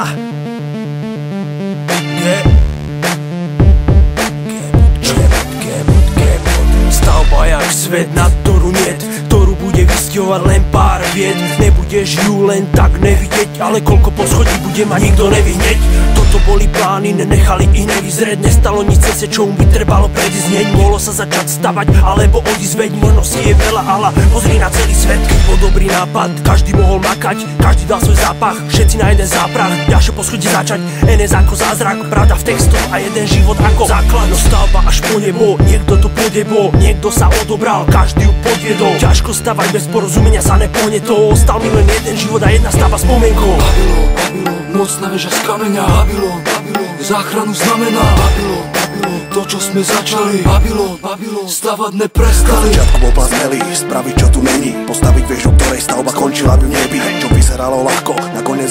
Ah. Ge- Stavba jak svet, na ktorú niet Ktorú bude vysťovať len pár vied Nebudeš ju len tak nevidieť Ale koľko poschodí bude mať nikto nevyhneť Toto boli plány, nenechali ich nevyzrieť Nestalo nič cese, čo by trebalo prediznieť. Mohlo sa začať stavať, alebo odísť veď Možnosti je veľa, ale pozri na celý svet. Bol dobrý nápad, každý mohol makať Každý dal svoj zápach, všetci na jeden záprach. Ďalšie poschodie začať, NS ako zázrak. Pravda v textoch a jeden život ako základ. No stavba až po nebo, niekto to podebo Niekto sa odobral, každý ju podviedol. Ťažko stavať bez porozumenia sa nepohne to Ostal mi len jeden život a jedna stavba spomienkou mocná väža z kameňa Babylon, Babylon, záchranu znamená Babylon, Babylon, to čo sme začali Babylon, Babylon, stavať neprestali. Začiatku bol plán spraviť čo tu není. Postaviť väžu, ktorej stavba končila by v nebi. Čo vyzeralo ľahko, nakoniec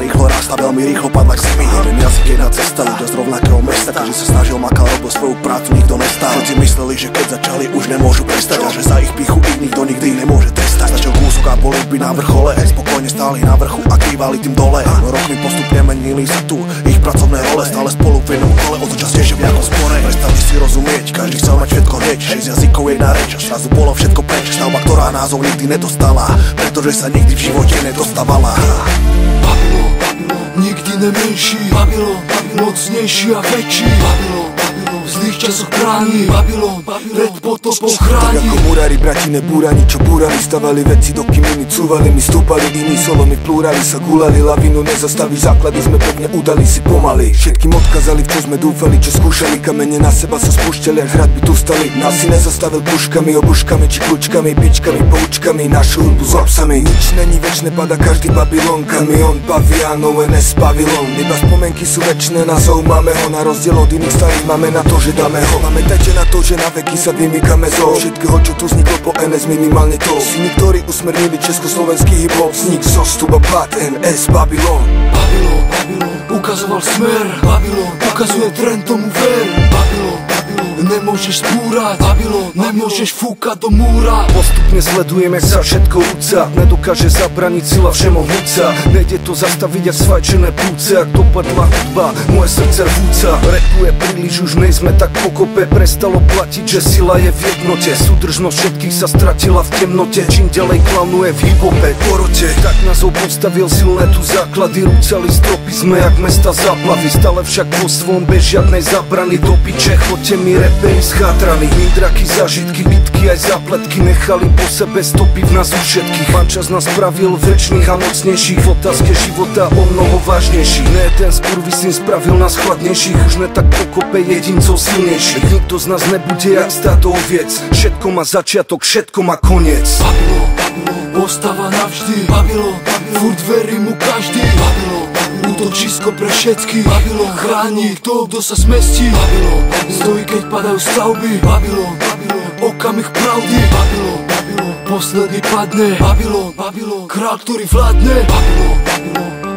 Ktorá rýchlo rastla, veľmi rýchlo padla k zemi. Jeden jazyk, jedna cesta, ľudia z rovnakého mesta Každý sa snažil, makal, robil svoju prácu, nikto nestál. Všetci mysleli, že keď začali, už nemôžu prestať A že za ich pichu ich nikto nikdy nemôže trestať. Stačil kúsok a boli by na vrchole Spokojne stáli na vrchu a kývali tým dole. No rokmi postupne menili sa tu ich pracovné role Stále spolu v jednom kole, o to častejšie v nejakom spore. Prestali si rozumieť, každý chcel mať všetko hneď Šesť jazykov, jedna reč, zrazu bolo všetko preč. Stavba, ktorá názov nikdy nedostala Pretože sa nikdy v živote nedostávala Babylon, Babylon, mocnejší a väčší. Babylon, Zlých časoch bráni Babylon, pred potopou Tak chráni ako murári, brati nebúrani, čo búrali Stavali veci, dokým iní cúvali My stúpali, iní solomy plúrali sa Gulali lavinu, nezastaví základy Sme pevne udali si pomaly. Všetkým odkazali, v čo sme dúfali Čo skúšali, kamene na seba sa spúšťali Ak hradby tu stali, nás si nezastavil puškami Obuškami či kľúčkami, pičkami, poučkami Našu hudbu s obsami. Nič není večné, pada každý Babylon Kamion, pavianov, NS, pavilon Iba spomienky sú večné, názov máme ho Na rozdiel od iných starých máme na to, že dáme ho. Pamätajte na to, že na veky sa vymýkame zo. Všetkého, čo tu vzniklo po NS, minimálne to. Syni, ktorí usmernili československý hip-hop Vznik, zostup a pád NS, Babylon. Babylon, Babylon, ukazoval smer. Babylon, ukazuje trend tomu ver. Babylon, Babylon, nemôžeš spúrať. Babylon, nemôžeš fúkať do múra. Postupne sledujem, jak sa všetko rúca Nedokáže zabraniť sila všemohúca. Nejde to zastaviť jak svajčené plúce Ak dopadla hudba, moje srdce rvúca. Repuje príliš, už nejsme tak pokope. Prestalo platiť, že sila je v jednote. Súdržnosť všetkých sa stratila v temnote. Čím ďalej klanuje v hipope porote. Tak nás postavil silné tu základy. Rúcali stropy, sme jak mesta záplavy. Stále však po svom bez žiadnej zabrany. Do piče, chodte mi reperi schátraní Mindraky, zažitky, bitky aj zapletky Nechali po sebe stopy v nás všetkých. Pán čas nás spravil väčšných a mocnejších V otázke života o mnoho vážnejších. Ne ten skurvisín spravil nás chladnejších. Už ne tak pokope jedincov silnejších. Nikto z nás nebude jak státo oviec Všetko má začiatok, všetko má koniec. Babylon, Babylon, postava navždy. Babylon, Babylon, furt verí mu každý. Babylon, Babylon, útočisko pre všetky Babylon, chráni to, kto sa smestí. Babylon, stojí keď padajú stavby. Babylon, okamih pravdy. Babylon, posledný padne. Babylon, král, ktorý vládne. Babylon,